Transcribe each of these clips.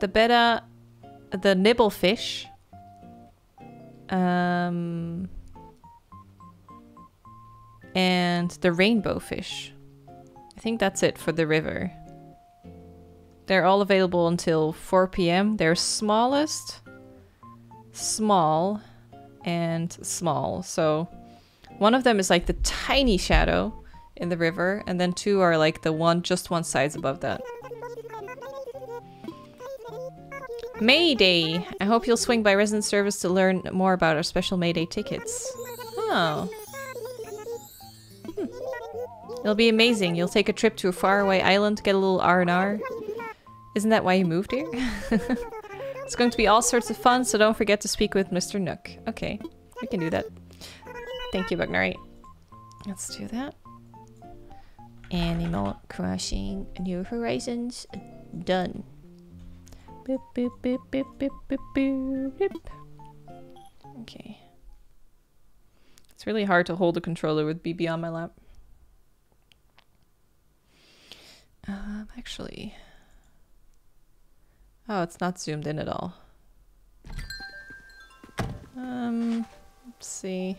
the Betta the nibble fish. Um, and the rainbow fish. I think that's it for the river. They're all available until 4 p.m. They're smallest, small, and small. So one of them is like the tiny shadow in the river, and then two are like the one just one size above that. Mayday! I hope you'll swing by resident service to learn more about our special Mayday tickets. Oh. Hmm. It'll be amazing. You'll take a trip to a faraway island, to get a little R&R. Isn't that why you moved here? it's going to be all sorts of fun, so don't forget to speak with Mr. Nook. Okay, we can do that. Thank you, Bugnari. Let's do that. Animal Crossing New Horizons done. Boop, boop, boop, boop, boop, boop, boop. Okay. It's really hard to hold a controller with BB on my lap. Um, actually... Oh, it's not zoomed in at all. Um, let's see.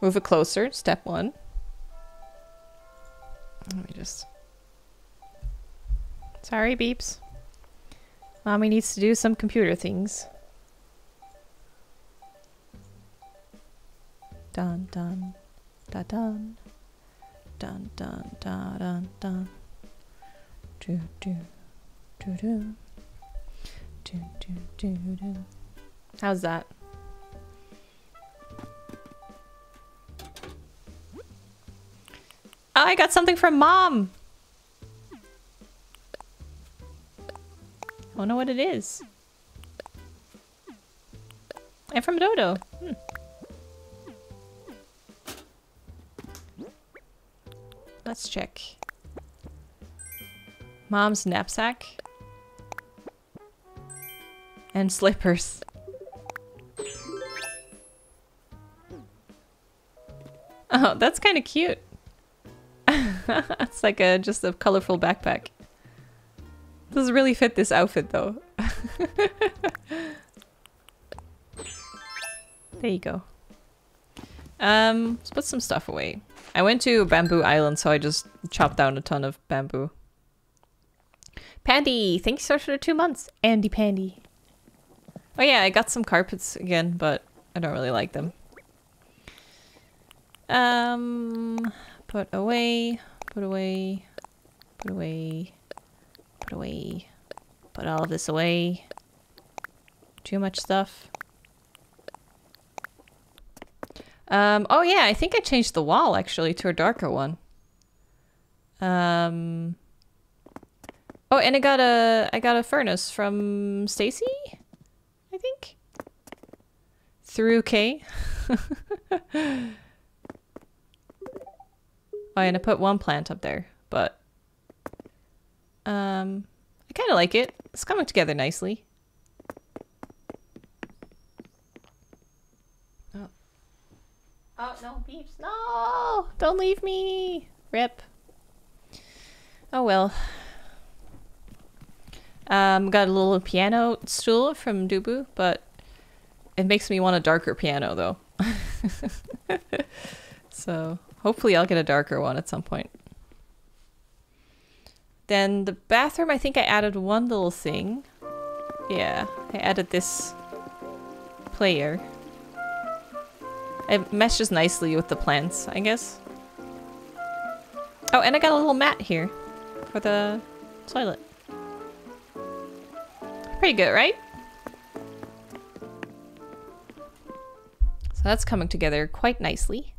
Move it closer, step one. Let me just... Sorry, beeps. Mommy needs to do some computer things. Dun dun da dun dun dun da dun dun do do do do do do do do. How's that? Oh, I got something from mom. I don't know what it is. And from Dodo. Hmm. Let's check. Mom's knapsack. And slippers. Oh, that's kind of cute. it's like a just a colorful backpack. Doesn't really fit this outfit though. there you go. Um, let's put some stuff away. I went to Bamboo Island, so I just chopped down a ton of bamboo. Pandy, thanks so much for the two months. Andy Pandy. Oh yeah, I got some carpets again, but I don't really like them. Um, put away, put away, put away, put away, put all of this away. Too much stuff. Um, oh yeah, I think I changed the wall actually to a darker one. Um, oh, and I got a I got a furnace from Stacy, I think. Through K. oh, and I put one plant up there, but um, I kind of like it. It's coming together nicely. Oh. Oh, no, beeps. No! Don't leave me! Rip. Oh well. Um, got a little piano stool from Dubu, but it makes me want a darker piano though. so hopefully I'll get a darker one at some point. Then the bathroom, I think I added one little thing. Yeah, I added this player. It meshes nicely with the plants, I guess. Oh, and I got a little mat here for the toilet. Pretty good, right? So that's coming together quite nicely.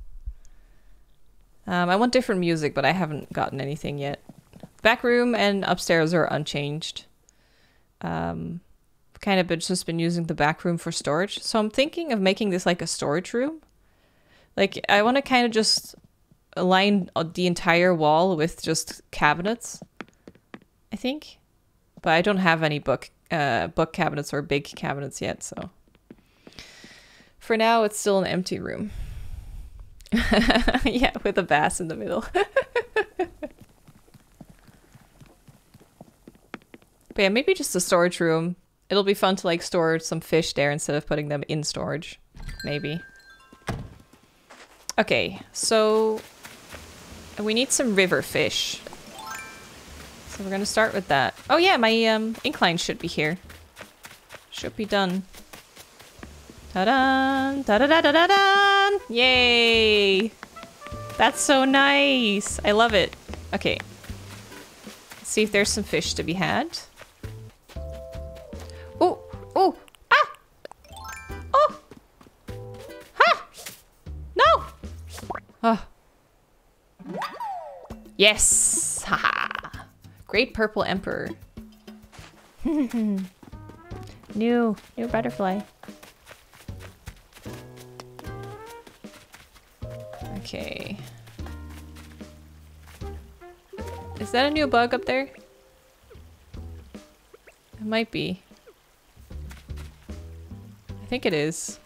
Um, I want different music, but I haven't gotten anything yet. Back room and upstairs are unchanged. Um, kind of been, just been using the back room for storage. So I'm thinking of making this like a storage room. Like, I want to kind of just align the entire wall with just cabinets, I think. But I don't have any book uh, book cabinets or big cabinets yet, so. For now, it's still an empty room. yeah, with a bass in the middle. But yeah, maybe just a storage room. It'll be fun to like store some fish there instead of putting them in storage. Maybe. Okay, so we need some river fish. So we're gonna start with that. Oh yeah, my um, incline should be here. Should be done. Ta-da! Ta-da-da-da-da-da! Yay! That's so nice! I love it. Okay. Let's see if there's some fish to be had. Yes! Haha! Great Purple Emperor. new, new butterfly. Okay. Is that a new bug up there? It might be. I think it is.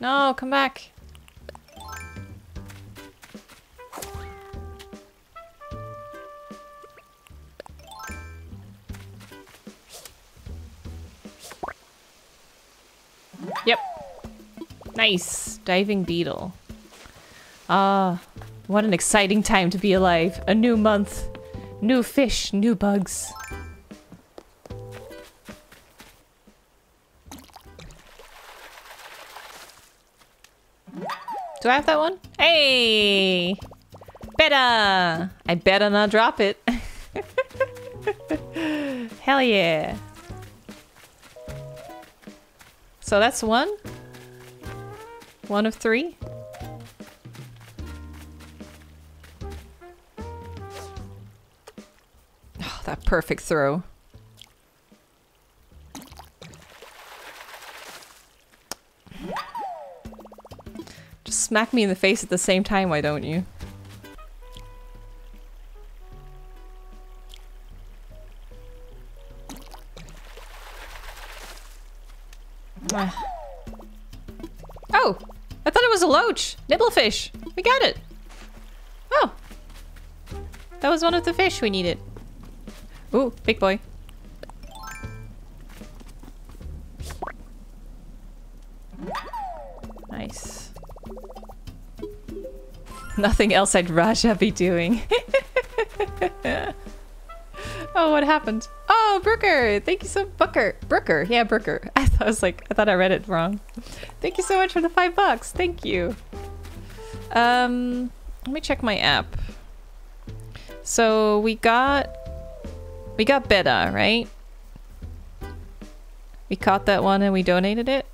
No, come back. Nice. Diving beetle. Ah, what an exciting time to be alive. A new month. New fish, new bugs. Do I have that one? Hey! Better! I better not drop it. Hell yeah. So that's one? One of three? Oh, that perfect throw. Just smack me in the face at the same time, why don't you? Nibblefish! We got it! Oh! That was one of the fish we needed. Ooh, big boy. Nice. Nothing else I'd Raja be doing. oh, what happened? Oh, Brooker! Thank you so Booker. Brooker. Yeah, Brooker. I thought I was like I thought I read it wrong. Thank you so much for the five bucks. Thank you. Um let me check my app. So we got we got Betta, right? We caught that one and we donated it.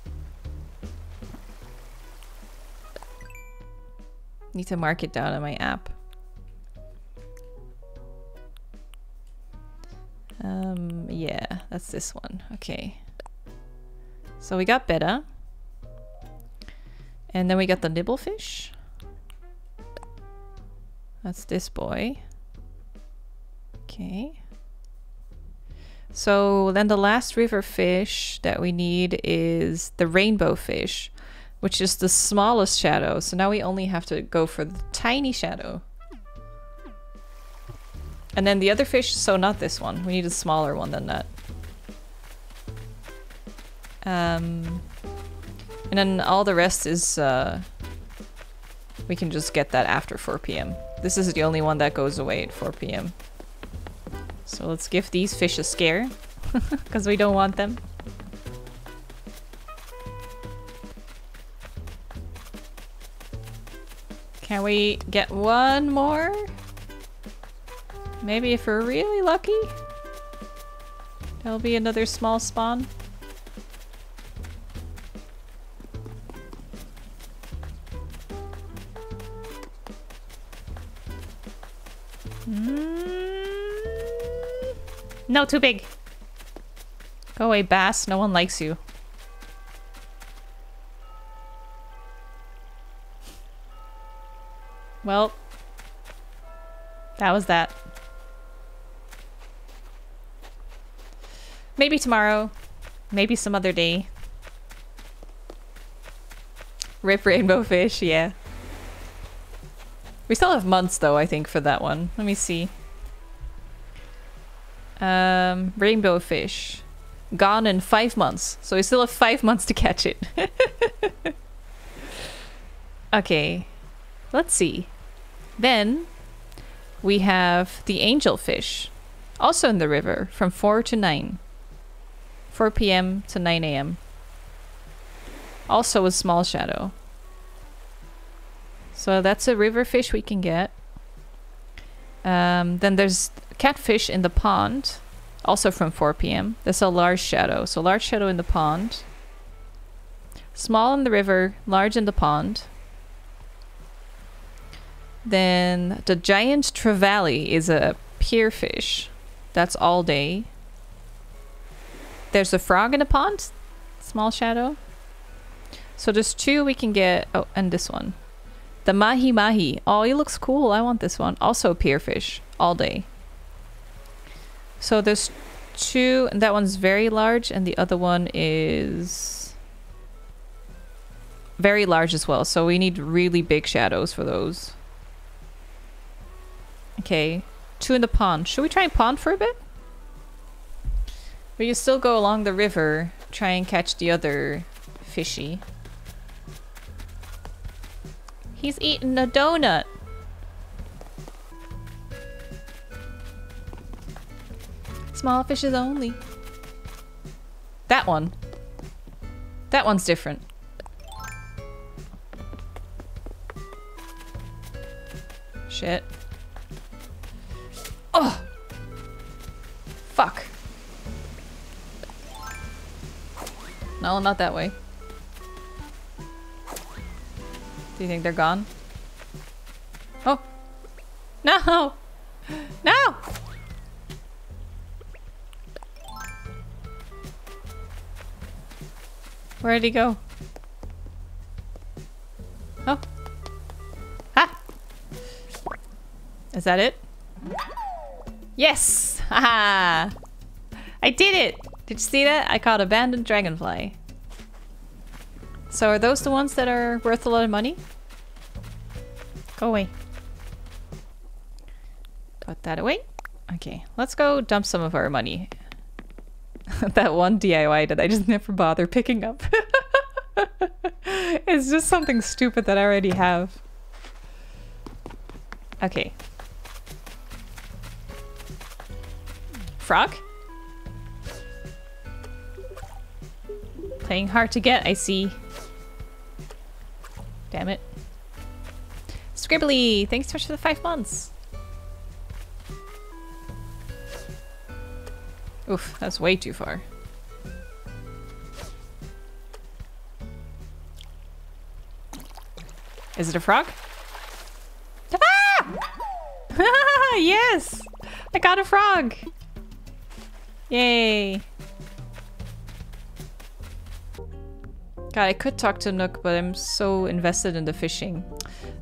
Need to mark it down on my app. Um, yeah, that's this one. Okay. So we got Betta. And then we got the Nibblefish. That's this boy. Okay. So then the last river fish that we need is the rainbow fish, which is the smallest shadow. So now we only have to go for the tiny shadow. And then the other fish, so not this one. We need a smaller one than that. Um, and then all the rest is, uh, we can just get that after 4 p.m. This is the only one that goes away at 4 p.m. So let's give these fish a scare, because we don't want them. Can we get one more? Maybe if we're really lucky? There'll be another small spawn. Mm. No, too big. Go away, Bass. No one likes you. Well, that was that. Maybe tomorrow. Maybe some other day. Rip rainbow fish, yeah. We still have months though, I think, for that one. Let me see. Um, rainbow fish. Gone in five months. So we still have five months to catch it. okay. Let's see. Then we have the angelfish. Also in the river from 4 to 9. 4 p.m. to 9 a.m. Also a small shadow. So that's a river fish we can get. Um, then there's catfish in the pond, also from 4 p.m. There's a large shadow. So large shadow in the pond. Small in the river, large in the pond. Then the giant trevally is a pier fish. That's all day. There's a frog in the pond. Small shadow. So there's two we can get. Oh, and this one. The mahi mahi. Oh, he looks cool. I want this one. Also pier fish. All day. So there's two. And that one's very large. And the other one is very large as well. So we need really big shadows for those. Okay. Two in the pond. Should we try and pond for a bit? We can still go along the river, try and catch the other fishy. He's eating a donut. Small fishes only. That one. That one's different. Shit. Oh! Fuck. No, not that way. Do you think they're gone? Oh! No! No! Where did he go? Oh. Ah! Is that it? Yes! Haha! I did it! Did you see that? I caught a banded dragonfly. So are those the ones that are worth a lot of money? Go away. Put that away. Okay, let's go dump some of our money. that one DIY that I just never bother picking up. it's just something stupid that I already have. Okay. Frog? Playing hard to get, I see. Scribbly, thanks so much for the five months. Oof, that's way too far. Is it a frog? Ah! yes! I got a frog! Yay! God, I could talk to Nook, but I'm so invested in the fishing.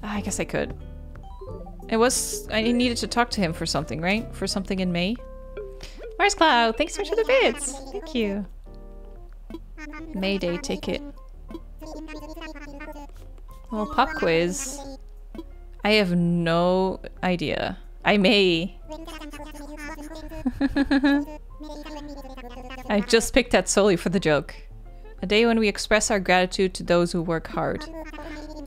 Ah, I guess I could. It was... I needed to talk to him for something, right? For something in May? Where's Cloud, thanks so much for the bits! Thank you. Mayday ticket. Well, pop quiz. I have no idea. I may. I just picked that solely for the joke. A day when we express our gratitude to those who work hard.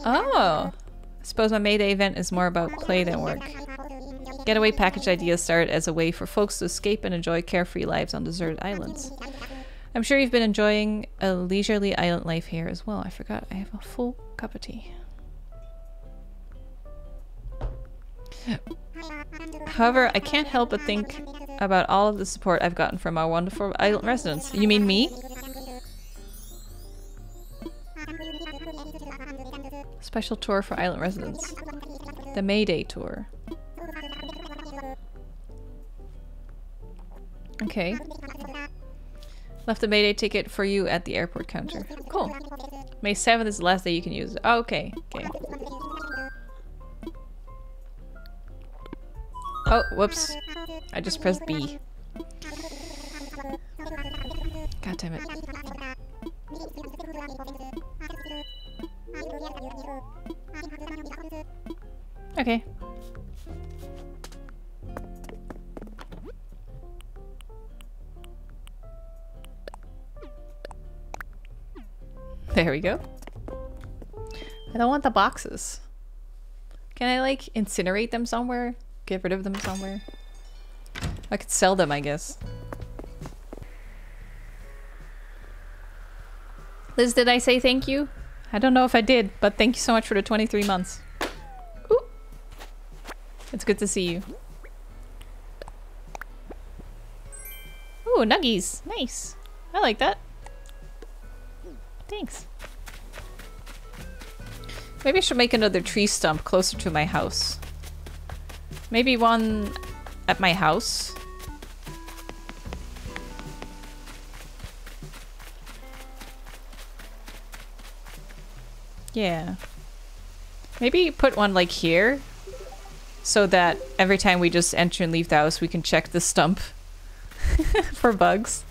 Oh! I suppose my May Day event is more about play than work. Getaway package ideas started as a way for folks to escape and enjoy carefree lives on deserted islands. I'm sure you've been enjoying a leisurely island life here as well. I forgot I have a full cup of tea. However, I can't help but think about all of the support I've gotten from our wonderful island residents. You mean me? Special tour for island residents. The Mayday tour. Okay. Left the Mayday ticket for you at the airport counter. Cool. May 7th is the last day you can use it. Oh, okay. Okay. Oh, whoops. I just pressed B. God damn it. Okay. There we go. I don't want the boxes. Can I like incinerate them somewhere? Get rid of them somewhere? I could sell them, I guess. Liz, did I say thank you? I don't know if I did, but thank you so much for the 23 months. Ooh. It's good to see you. Ooh, nuggies. Nice. I like that. Thanks. Maybe I should make another tree stump closer to my house. Maybe one at my house. Yeah. Maybe put one like here so that every time we just enter and leave the house we can check the stump for bugs.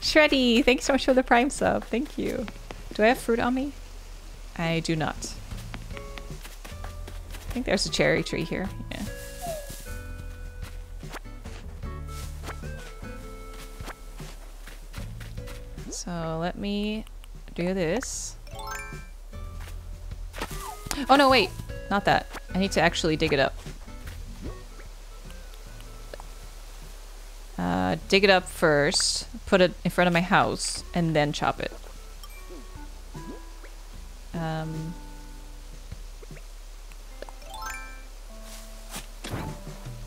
Shreddy, thanks so much for the prime sub. Thank you. Do I have fruit on me? I do not. I think there's a cherry tree here. Yeah. So let me do this. Oh no, wait. Not that. I need to actually dig it up. Uh, dig it up first, put it in front of my house, and then chop it. Um,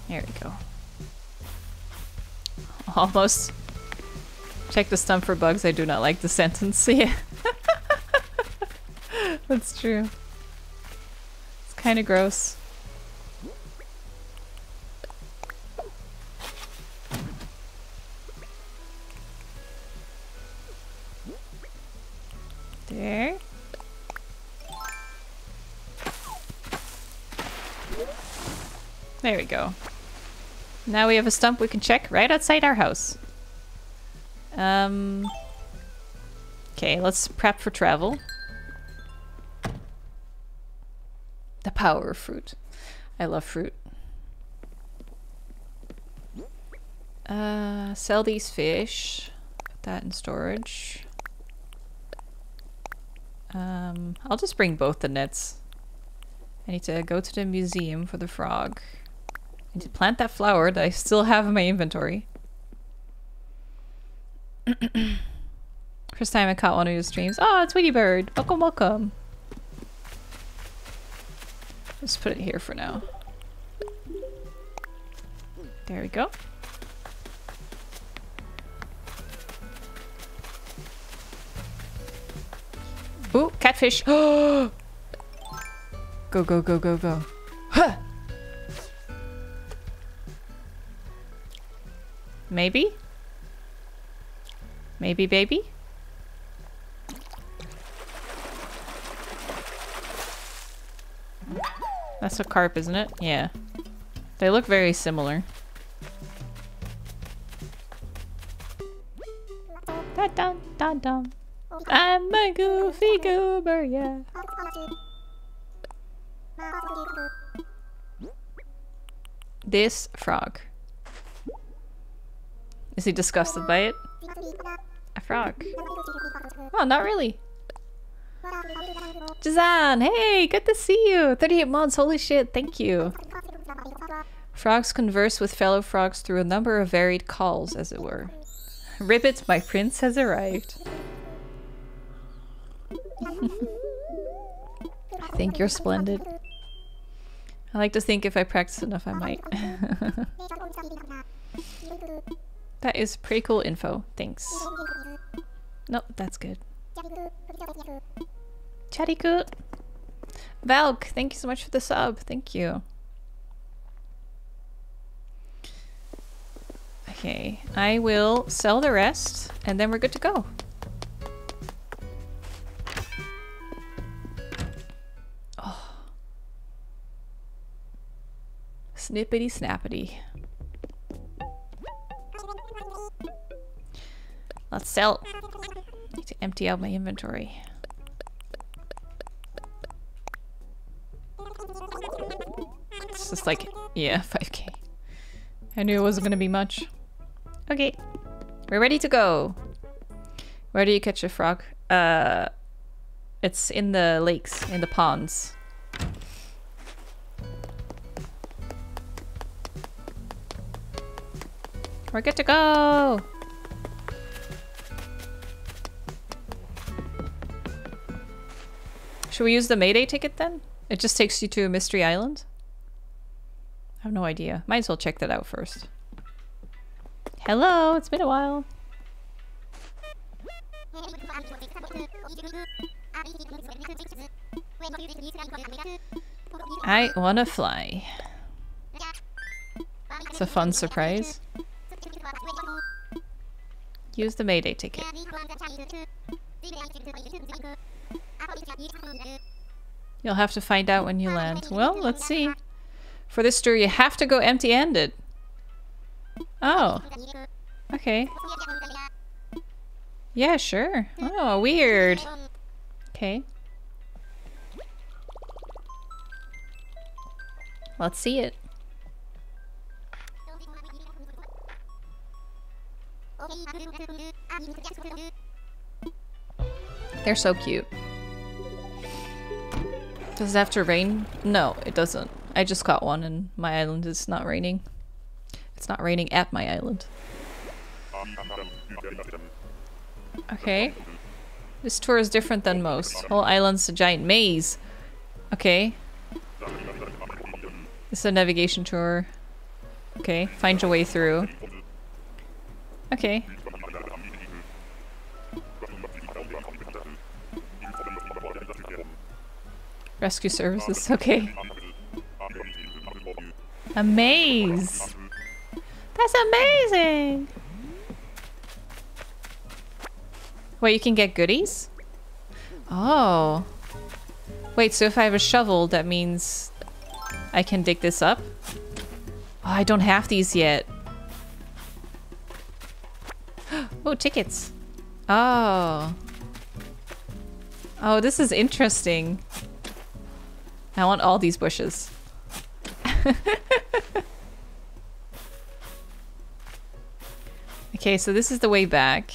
there we go. Almost. Check the stump for bugs. I do not like the sentence. Yeah. That's true. Kind of gross. There. There we go. Now we have a stump we can check right outside our house. Um. Okay, let's prep for travel. Power fruit. I love fruit. Uh, sell these fish. Put that in storage. Um, I'll just bring both the nets. I need to go to the museum for the frog. I need to plant that flower that I still have in my inventory. First time I caught one of your streams. Oh, Tweety Bird. Welcome, welcome. Let's put it here for now. There we go. Ooh, catfish. go, go, go, go, go. Huh. Maybe? Maybe, baby? That's a carp, isn't it? Yeah. They look very similar. Da dum da dum. I'm a goofy goober, yeah. This frog. Is he disgusted by it? A frog. Oh, not really. Jazan, hey, good to see you. 38 months, holy shit, thank you. Frogs converse with fellow frogs through a number of varied calls, as it were. Ribbit, my prince has arrived. I think you're splendid. I like to think if I practice enough, I might. that is pretty cool info. Thanks. Nope, that's good. Chariku! Valk, thank you so much for the sub. Thank you. Okay, I will sell the rest, and then we're good to go. Oh. Snippety snappity. Let's sell. Need to empty out my inventory. It's just like, yeah, 5k. I knew it wasn't gonna be much. Okay, we're ready to go. Where do you catch a frog? Uh, It's in the lakes, in the ponds. We're good to go! Should we use the Mayday ticket then? It just takes you to a mystery island? I have no idea. Might as well check that out first. Hello, it's been a while. I wanna fly. It's a fun surprise. Use the Mayday ticket. You'll have to find out when you land. Well, let's see. For this tour, you have to go empty-handed. Oh. Okay. Yeah, sure. Oh, weird. Okay. Let's see it. They're so cute. Does it have to rain? No, it doesn't. I just caught one and my island is not raining. It's not raining at my island. Okay. This tour is different than most. Whole island's a giant maze. Okay. Is a navigation tour. Okay, find your way through. Okay. Rescue services, okay. A maze! That's amazing! Wait, you can get goodies? Oh. Wait, so if I have a shovel, that means I can dig this up? Oh, I don't have these yet. oh, tickets. Oh. Oh, this is interesting. I want all these bushes. okay, so this is the way back.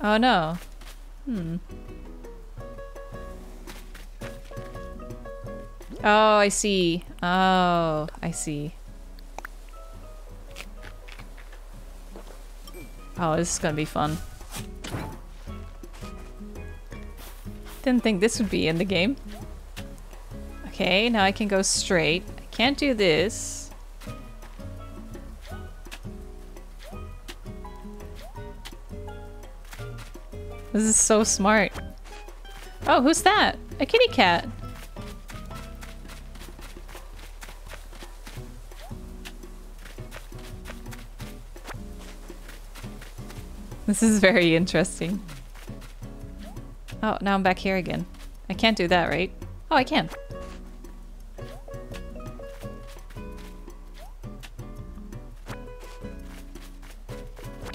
Oh no. Hmm. Oh, I see. Oh, I see. Oh, this is gonna be fun. Didn't think this would be in the game. Okay, now I can go straight. I can't do this. This is so smart. Oh, who's that? A kitty cat. This is very interesting. Oh, now I'm back here again. I can't do that, right? Oh, I can. Oh,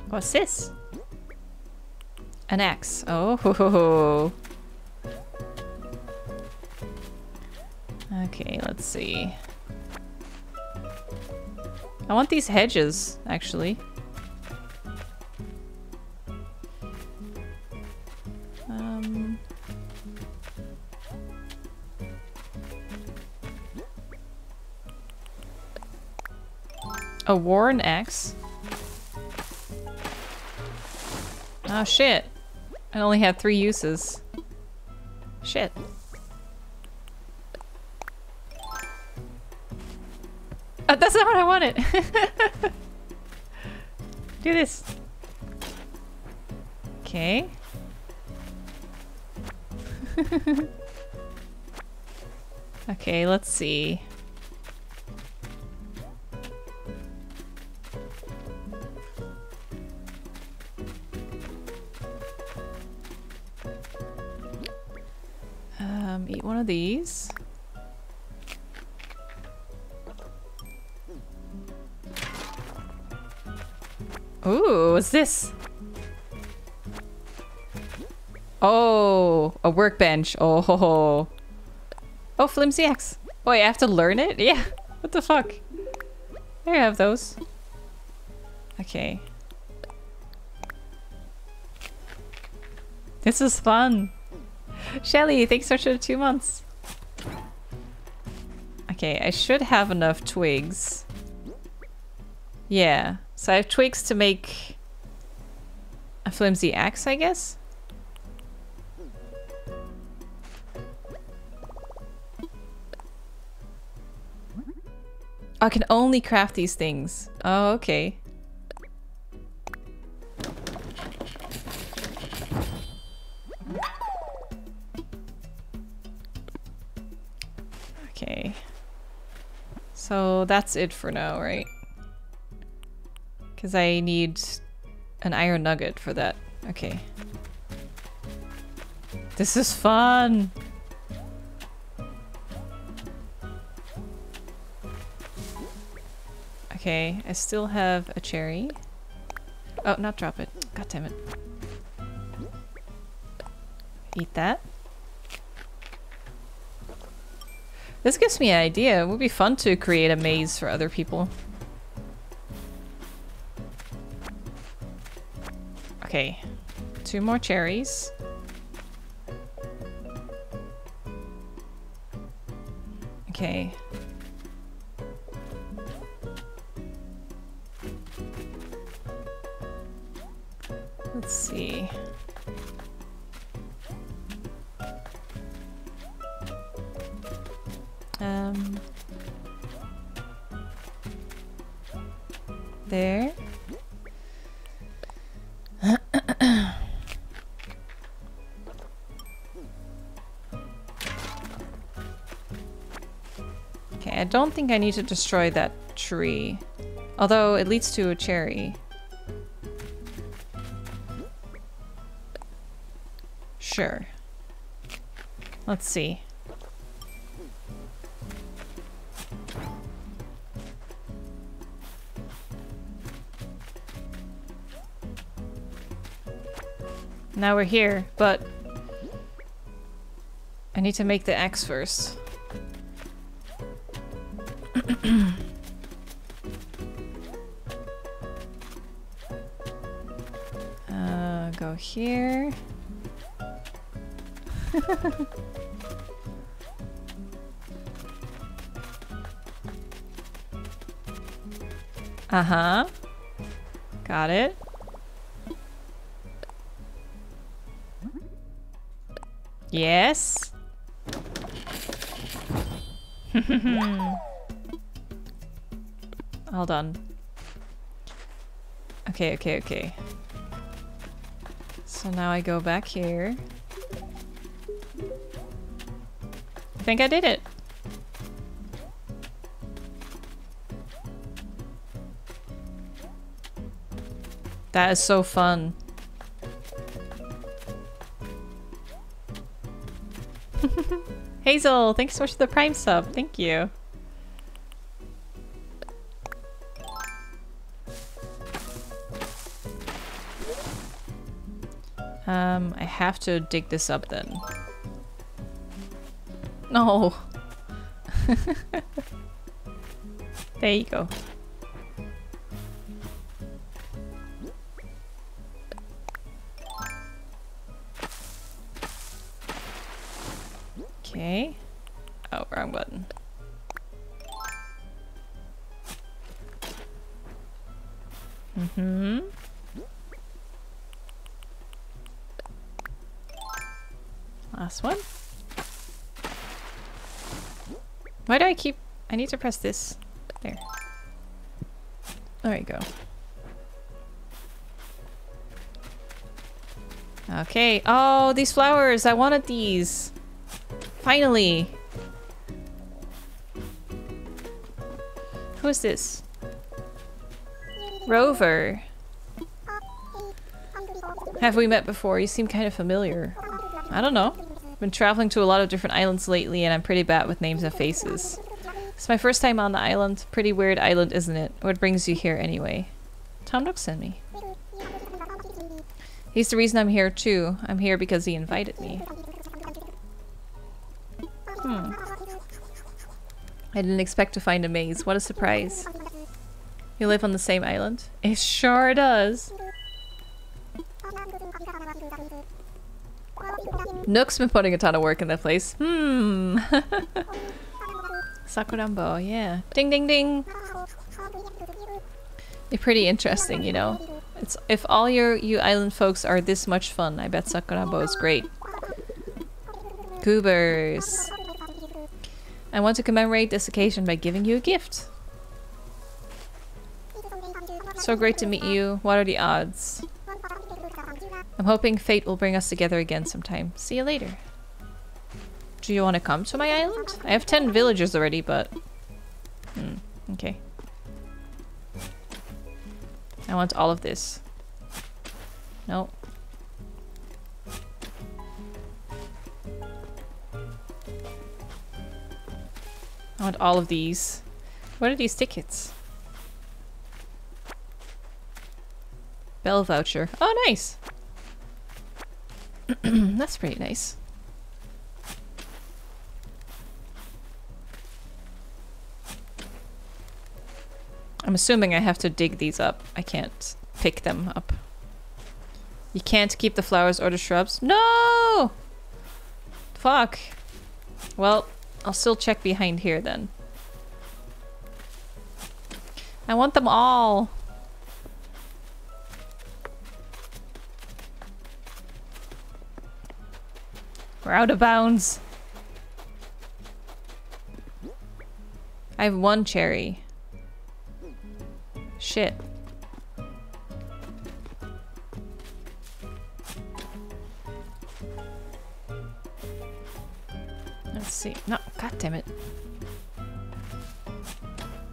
What's this? An axe. Oh. Ho, ho, ho. Okay, let's see. I want these hedges, actually. A Warren X. Oh shit. I only had three uses. Shit. Oh, that's not what I wanted! Do this. Okay. okay, let's see. What's this? Oh, a workbench. Oh, ho, ho. Oh, flimsy axe. Boy, I have to learn it? Yeah. What the fuck? There you have those. Okay. This is fun. Shelly, thanks for the two months. Okay, I should have enough twigs. Yeah, so I have twigs to make flimsy axe, I guess? I can only craft these things. Oh, okay. Okay. So that's it for now, right? Because I need an iron nugget for that. Okay. This is fun! Okay, I still have a cherry. Oh, not drop it. God damn it. Eat that. This gives me an idea. It would be fun to create a maze for other people. Okay. Two more cherries. Okay. Let's see. Um, there. Don't think I need to destroy that tree. Although it leads to a cherry. Sure. Let's see. Now we're here, but I need to make the axe first. Here. uh-huh. Got it. Yes. Hold on. Okay, okay, okay. So now I go back here. I think I did it. That is so fun. Hazel, thanks so much for the prime sub. Thank you. Um, I have to dig this up then. No. there you go. Okay. Oh, wrong button. Mm-hmm. Last one. Why do I keep... I need to press this. There. There you go. Okay. Oh, these flowers! I wanted these! Finally! Who is this? Rover. Have we met before? You seem kind of familiar. I don't know. Been traveling to a lot of different islands lately and I'm pretty bad with names and faces. It's my first time on the island. Pretty weird island, isn't it? What brings you here anyway? Tom Nook sent me. He's the reason I'm here too. I'm here because he invited me. Hmm. I didn't expect to find a maze. What a surprise. You live on the same island? It sure does. Nook's been putting a ton of work in that place. Hmm. Sakurambo, yeah. Ding ding ding. Be pretty interesting, you know. It's if all your you island folks are this much fun, I bet Sakurambo is great. Goobers. I want to commemorate this occasion by giving you a gift. So great to meet you. What are the odds? I'm hoping fate will bring us together again sometime. See you later. Do you want to come to my island? I have 10 villagers already, but... Hmm, okay. I want all of this. No. I want all of these. What are these tickets? Bell voucher. Oh, nice! That's pretty nice. I'm assuming I have to dig these up. I can't pick them up. You can't keep the flowers or the shrubs. No! Fuck. Well, I'll still check behind here then. I want them all. We're out of bounds. I have one cherry. Shit. Let's see. No, god damn it.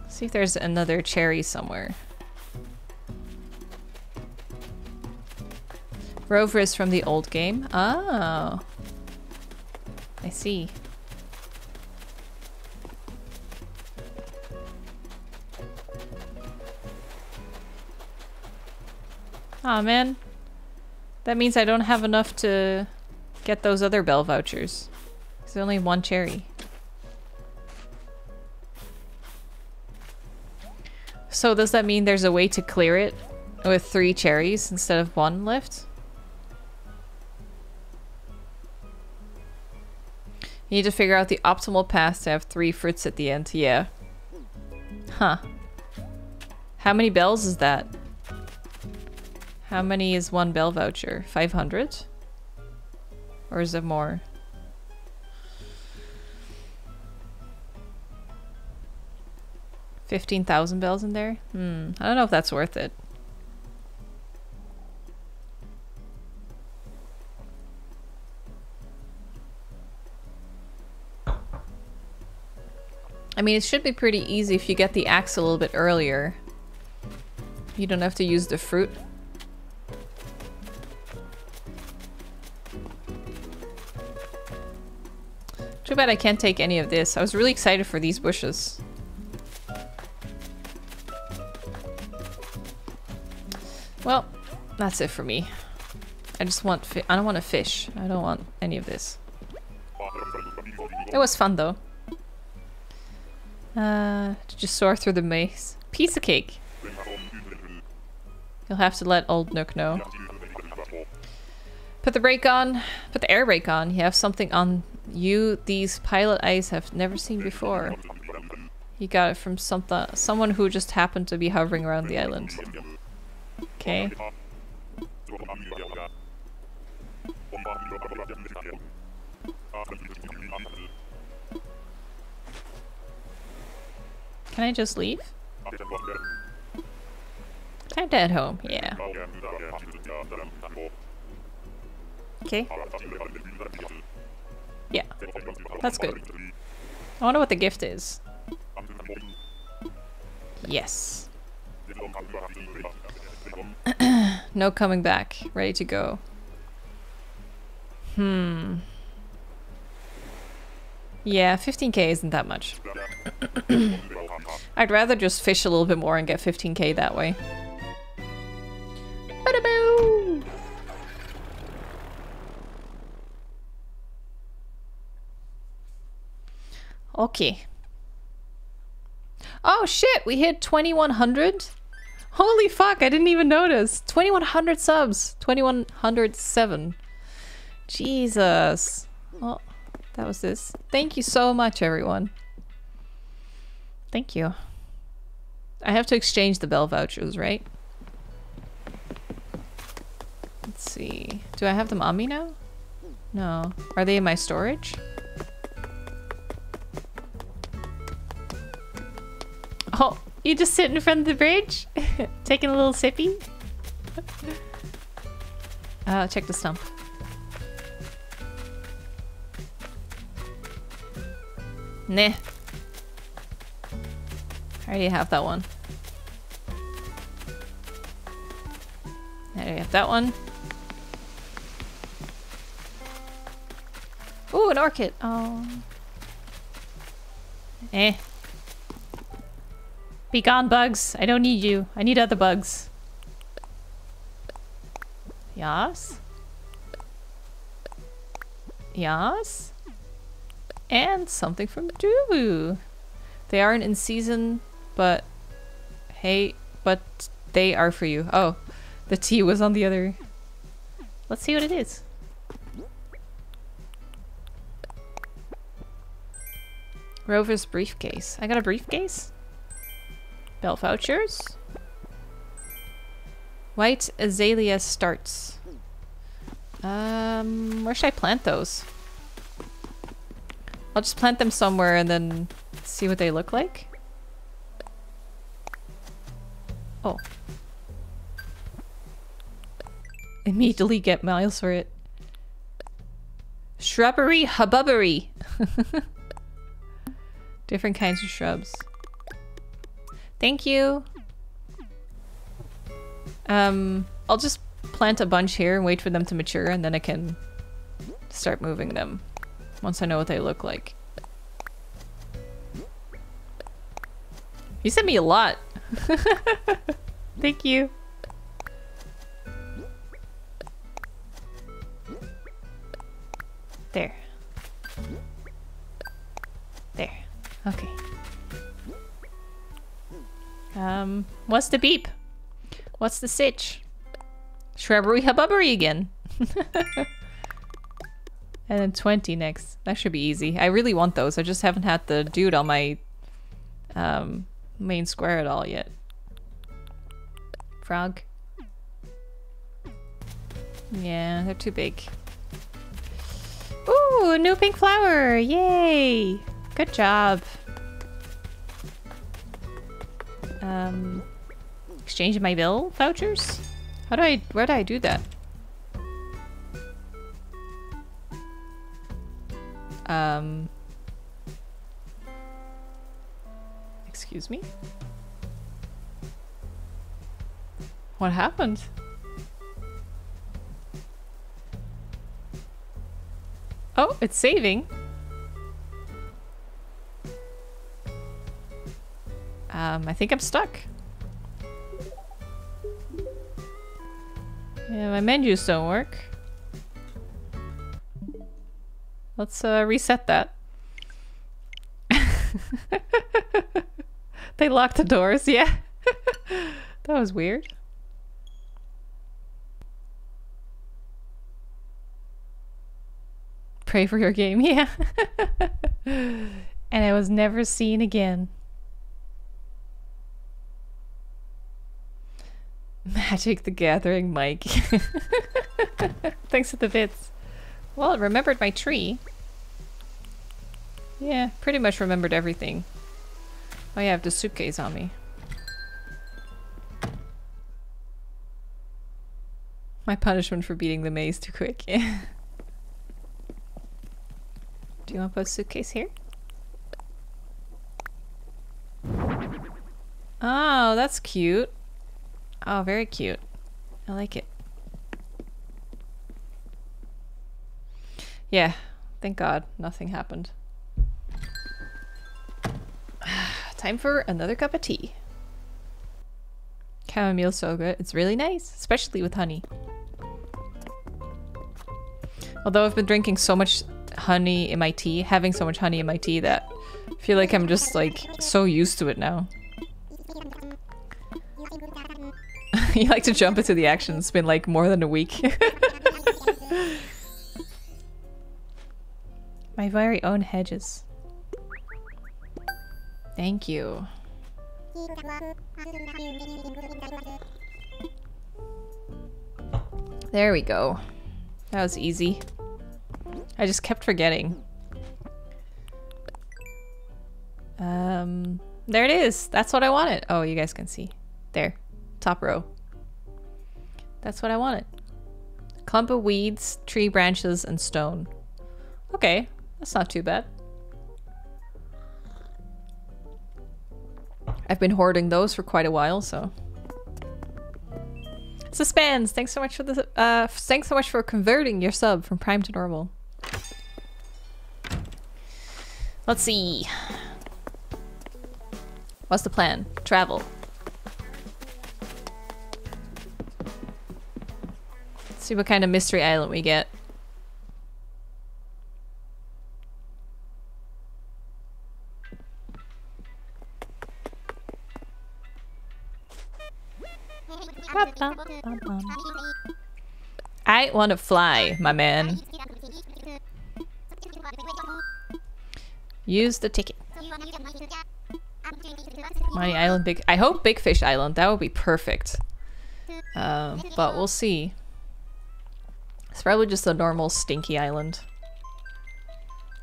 See if there's another cherry somewhere. Rover is from the old game. Oh. I see. oh, man. That means I don't have enough to get those other bell vouchers. There's only one cherry. So does that mean there's a way to clear it with three cherries instead of one left? You need to figure out the optimal path to have three fruits at the end. Yeah. Huh. How many bells is that? How many is one bell voucher? 500? Or is it more? Fifteen thousand bells in there? Hmm. I don't know if that's worth it. I mean, it should be pretty easy if you get the axe a little bit earlier. You don't have to use the fruit. Too bad I can't take any of this. I was really excited for these bushes. Well, that's it for me. I just want I don't want to fish. I don't want any of this. It was fun though. Uh, to just soar through the maze. Piece of cake. You'll have to let old Nook know. Put the brake on. Put the air brake on. You have something on you these pilot eyes have never seen before. He got it from something, someone who just happened to be hovering around the island. Okay. Can I just leave? Time to head home, yeah. Okay. Yeah. That's good. I wonder what the gift is. Yes. no coming back. Ready to go. Hmm. Yeah, 15k isn't that much. I'd rather just fish a little bit more and get 15k that way. Okay. Oh shit, we hit 2100? Holy fuck, I didn't even notice. 2100 subs. 2107. Jesus. Well, that was this. Thank you so much, everyone. Thank you. I have to exchange the bell vouchers, right? Let's see. Do I have them on me now? No. Are they in my storage? Oh, you just sit in front of the bridge? Taking a little sippy? uh, check the stump. Nah. I already have that one. I already have that one. Ooh, an orchid. Oh. Eh. Be gone, bugs. I don't need you. I need other bugs. Yes. Yes. And something from Dubu. They aren't in season, but hey, but they are for you. Oh, the T was on the other. Let's see what it is. Rover's briefcase. I got a briefcase? Bell vouchers? White azalea starts. Um, where should I plant those? I'll just plant them somewhere and then see what they look like. Oh. Immediately get miles for it. Shrubbery hububbery. Different kinds of shrubs. Thank you. Um, I'll just plant a bunch here and wait for them to mature and then I can start moving them once I know what they look like. You sent me a lot. Thank you. There. There. Okay. Um, what's the beep? What's the sitch? Shrubbery hububbery again. and then 20 next. That should be easy. I really want those. I just haven't had the dude on my um, main square at all yet. Frog. Yeah, they're too big. Ooh, a new pink flower! Yay! Good job. Um, exchange my bell vouchers? How do I, where do I do that? Um, excuse me? What happened? Oh, it's saving. Um, I think I'm stuck. Yeah, my menus don't work. Let's uh, reset that. they locked the doors, yeah. that was weird. Pray for your game, yeah. and I was never seen again. Magic the Gathering Mike. Thanks for the bits. Well, it remembered my tree. Yeah, pretty much remembered everything. Oh yeah, I have the suitcase on me. My punishment for beating the maze too quick. Do you want to put a suitcase here? Oh, that's cute. Oh, very cute. I like it. Yeah, thank God nothing happened. Time for another cup of tea. Chamomile so good. It's really nice, especially with honey. Although I've been drinking so much honey in my tea, having so much honey in my tea that I feel like I'm just like so used to it now. you like to jump into the action. It's been like more than a week. My very own hedges. Thank you. There we go. That was easy. I just kept forgetting. Um, there it is. That's what I wanted. Oh, you guys can see. There. Top row. That's what I wanted. Clump of weeds, tree branches, and stone. Okay, that's not too bad. I've been hoarding those for quite a while, so. Suspends, thanks so much for the uh thanks so much for converting your sub from prime to normal. Let's see. What's the plan? Travel. Let's see what kind of mystery island we get. I want to fly, my man. Use the ticket. Mighty Island, Big... I hope Big Fish Island. That would be perfect. Uh, but we'll see. It's probably just a normal stinky island.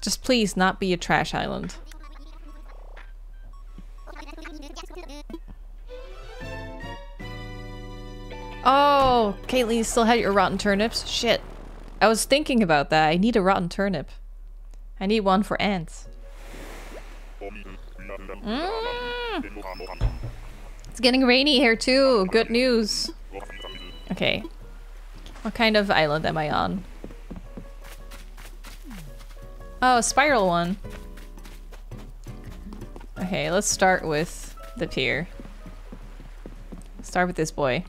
Just please not be a trash island. Oh, Caitlin, you still had your rotten turnips? Shit. I was thinking about that. I need a rotten turnip. I need one for ants. Mm. It's getting rainy here too. Good news. Okay. What kind of island am I on? Oh, spiral one. Okay, let's start with the pier. Start with this boy.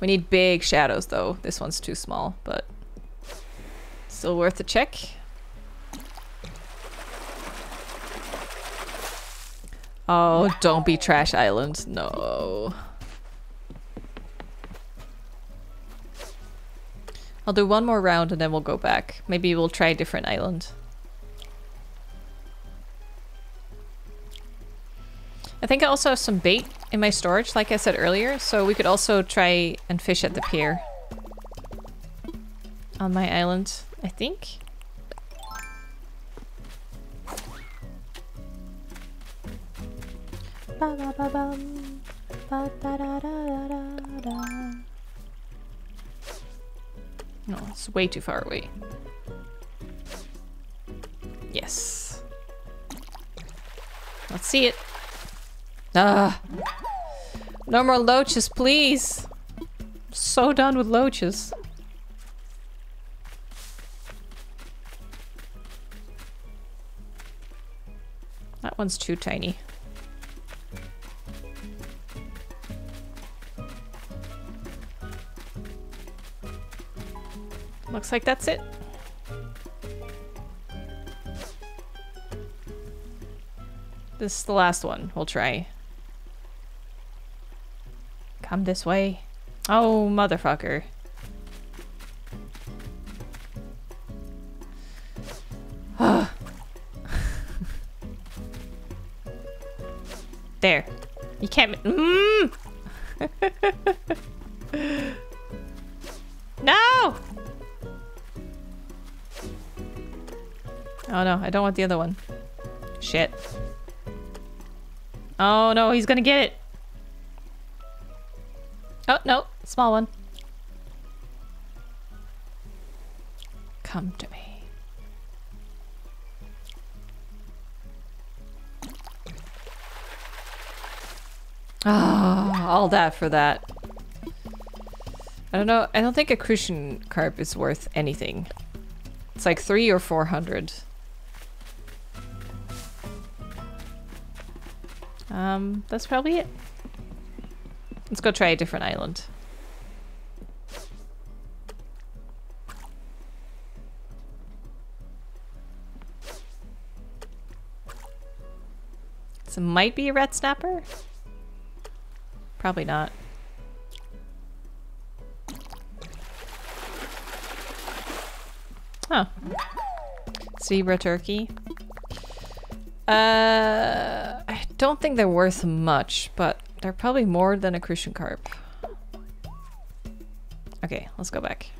We need big shadows though. This one's too small, but still worth a check. Oh, don't be Trash Island. No. I'll do one more round and then we'll go back. Maybe we'll try a different island. I think I also have some bait in my storage, like I said earlier, so we could also try and fish at the pier. On my island, I think. No, it's way too far away. Yes. Let's see it. Ah. No more loaches, please. so done with loaches. That one's too tiny. Looks like that's it. This is the last one. We'll try. Come this way. Oh, motherfucker. there. You can't... Mm! no! Oh no, I don't want the other one. Shit. Oh no, he's gonna get it. Oh, no, small one. Come to me. Ah, oh, all that for that. I don't know. I don't think a crucian carp is worth anything. It's like three or four hundred. Um, that's probably it. Let's go try a different island. This might be a red snapper? Probably not. Oh. Zebra turkey. Uh, I don't think they're worth much, but they're probably more than a crucian carp. Okay, let's go back.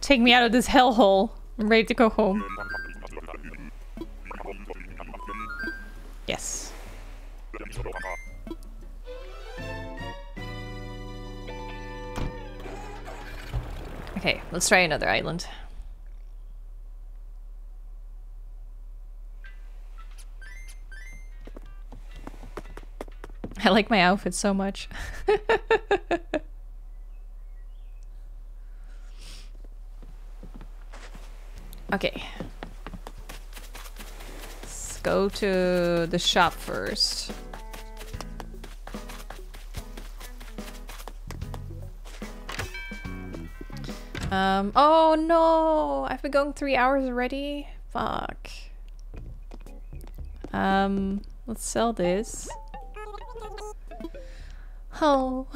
Take me out of this hellhole. I'm ready to go home. Yes. Okay, let's try another island. I like my outfit so much. okay. Let's go to the shop first. Um, oh no! I've been going three hours already? Fuck. Um, let's sell this. Oh.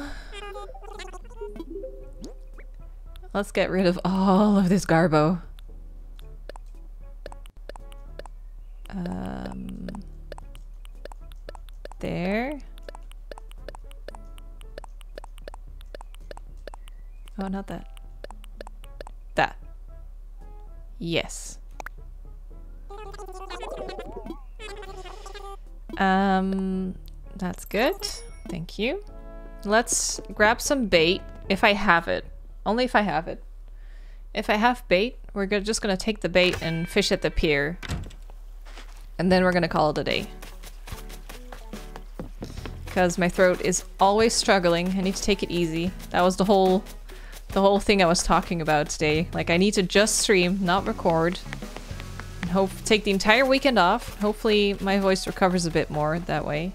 Let's get rid of all of this garbo. Um, there. Oh, not that. That. Yes. Um, that's good. Thank you. Let's grab some bait if I have it. Only if I have it. If I have bait, we're go just gonna take the bait and fish at the pier. And then we're gonna call it a day. Because my throat is always struggling. I need to take it easy. That was the whole the whole thing I was talking about today. Like I need to just stream, not record. And hope take the entire weekend off. Hopefully my voice recovers a bit more that way.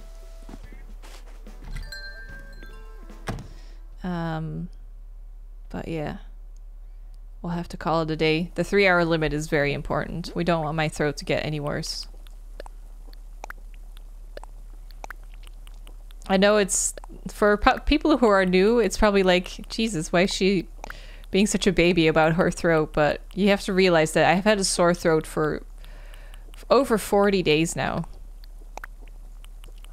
Um, but yeah, we'll have to call it a day. The three hour limit is very important. We don't want my throat to get any worse. I know it's for people who are new, it's probably like, Jesus, why is she being such a baby about her throat? But you have to realize that I've had a sore throat for over 40 days now.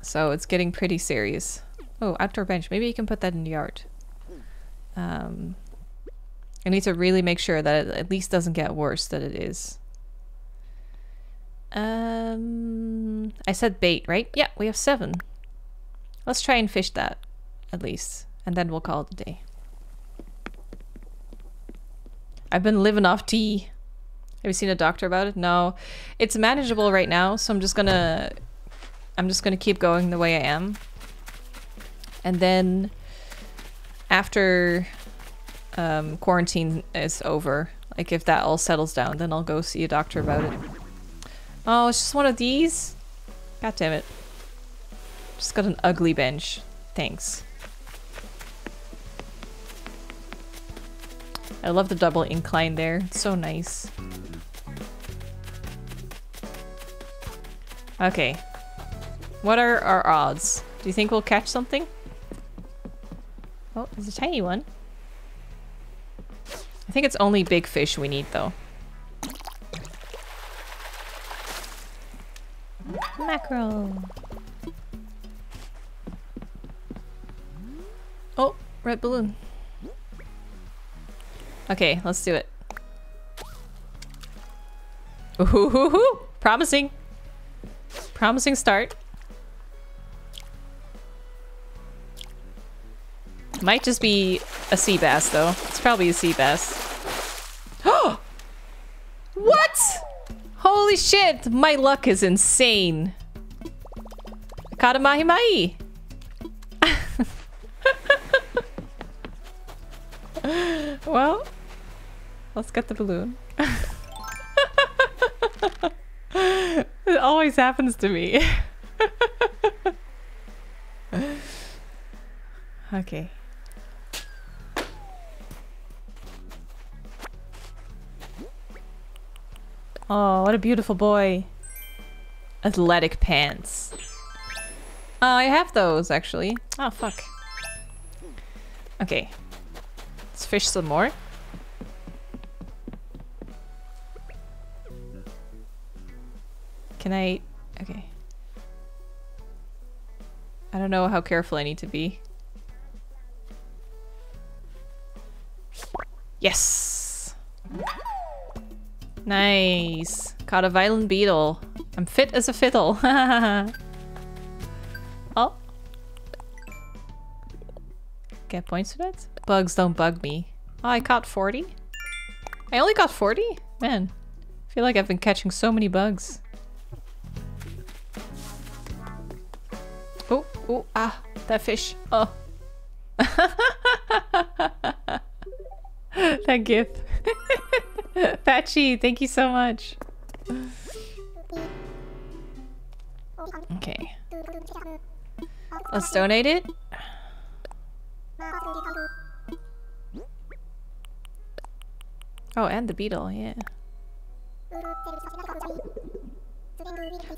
So it's getting pretty serious. Oh, outdoor bench. Maybe you can put that in the yard. Um, I need to really make sure that it at least doesn't get worse than it is. Um, I said bait, right? Yeah, we have seven. Let's try and fish that, at least. And then we'll call it a day. I've been living off tea. Have you seen a doctor about it? No. It's manageable right now, so I'm just gonna... I'm just gonna keep going the way I am. And then after um, quarantine is over, like if that all settles down, then I'll go see a doctor about it. Oh, it's just one of these? God damn it. Just got an ugly bench. Thanks. I love the double incline there. It's so nice. Okay. What are our odds? Do you think we'll catch something? Oh, there's a tiny one. I think it's only big fish we need, though. Mackerel. Oh, red balloon. Okay, let's do it. Ooh, hoo, hoo, hoo. promising. Promising start. Might just be a sea bass, though. It's probably a sea bass. What? Holy shit! My luck is insane. I caught a mahi mahi. well, let's get the balloon. it always happens to me. okay. Oh, what a beautiful boy. Athletic pants. Oh, I have those, actually. Oh, fuck. Okay. Let's fish some more. Can I... Okay. I don't know how careful I need to be. Yes! Nice! Caught a violin beetle. I'm fit as a fiddle. oh. Get points for that? Bugs don't bug me. Oh, I caught 40? I only got 40? Man, I feel like I've been catching so many bugs. Oh, oh, ah, that fish. Oh. that gif. Patchy, thank you so much. Okay. Let's donate it. Oh, and the beetle, yeah.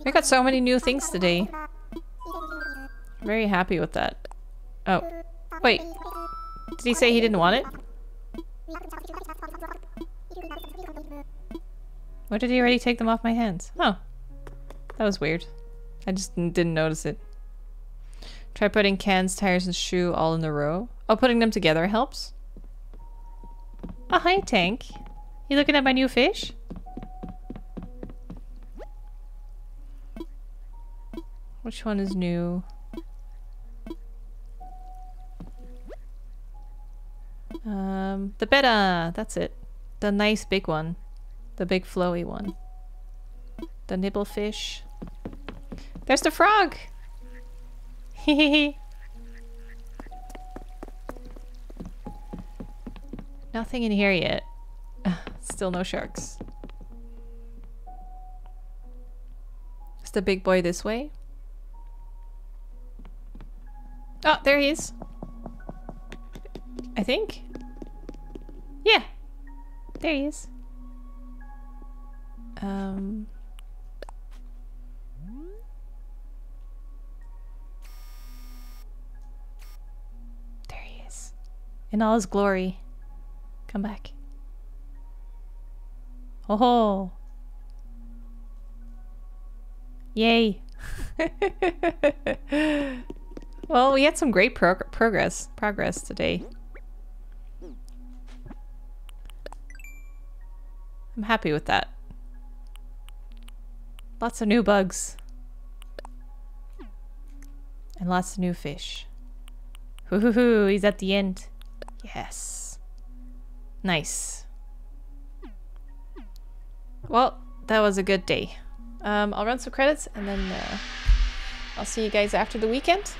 We got so many new things today. Very happy with that. Oh. Wait. Did he say he didn't want it? Or did he already take them off my hands? Oh. That was weird. I just didn't notice it. Try putting cans, tires, and shoe all in a row. Oh, putting them together helps. Oh, hi, Tank. You looking at my new fish? Which one is new? Um, the betta! That's it. The nice big one. The big flowy one. The nibble fish. There's the frog! Hehehe. Nothing in here yet. Still no sharks. Is the big boy this way? Oh, there he is. I think. Yeah. There he is. Um... There he is. In all his glory. Come back. Oh ho! Yay! well, we had some great prog progress progress today. I'm happy with that. Lots of new bugs. And lots of new fish. Hoo hoo hoo, he's at the end. Yes. Nice. Well, that was a good day. Um, I'll run some credits and then uh, I'll see you guys after the weekend.